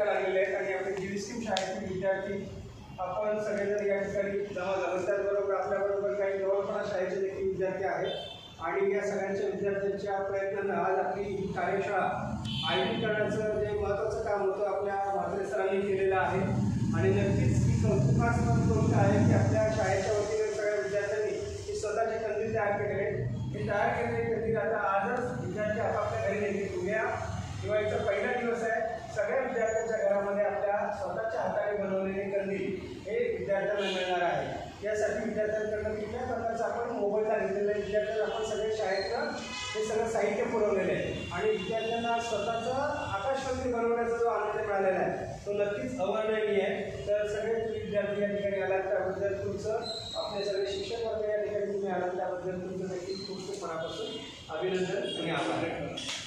सुट्ट्या लागलेल्या आहेत आणि आपले जी जीवीसीम शाळेतील विद्यार्थी आपण सगळेजण या ठिकाणी जमा झालो. त्याचबरोबर आपल्याबरोबर काही जवळपास शाळेचे देखील विद्यार्थी आहेत. आणि या सगळ्यांच्या विद्यार्थ्यांच्या प्रयत्नानं आज आपली ही कार्यशाळा आयोजित करण्याचं जे महत्त्वाचं काम होतं आपल्या म्हात्रे सरांनी केलेलं आहे. आणि नक्कीच ही कौतुकास्पद गोष्ट आहे की आपल्या शाळेच्या वतीने सगळ्या विद्यार्थ्यांनी ही स्वतःचे कंदील तयार केलेले आहेत. हे तयार केलेले कंदील आता आजच विद्यार्थी आपापल्या घरी नेतील उद्या दिवाळीचा पहिला दिवस आहे. सगळ्या विद्यार्थ्यांच्या घरामध्ये आपल्या स्वतःच्या हाताने बनवलेले कंदील हे विद्यार्थ्यांना मिळणार आहे यासाठी विद्यार्थ्यांकडनं कुठल्या प्रकारचा आपण मोबाईलला घेतलेला आहे विद्यार्थ्यांना आपण सगळे शाळेतनं हे सगळं साहित्य पुरवलेलं आहे. आणि विद्यार्थ्यांना स्वतःचं आकाशकंदील बनवण्याचा जो आनंद मिळालेला आहे तो नक्कीच अवर्णनीय आहे. तर सगळे विद्यार्थी या ठिकाणी आलात त्याबद्दल तुमचं आपले सगळे शिक्षक वर्ग या ठिकाणी तुम्ही आलात त्याबद्दल तुमचं नक्कीच खूप खूप मनापासून अभिनंदन आणि आभार.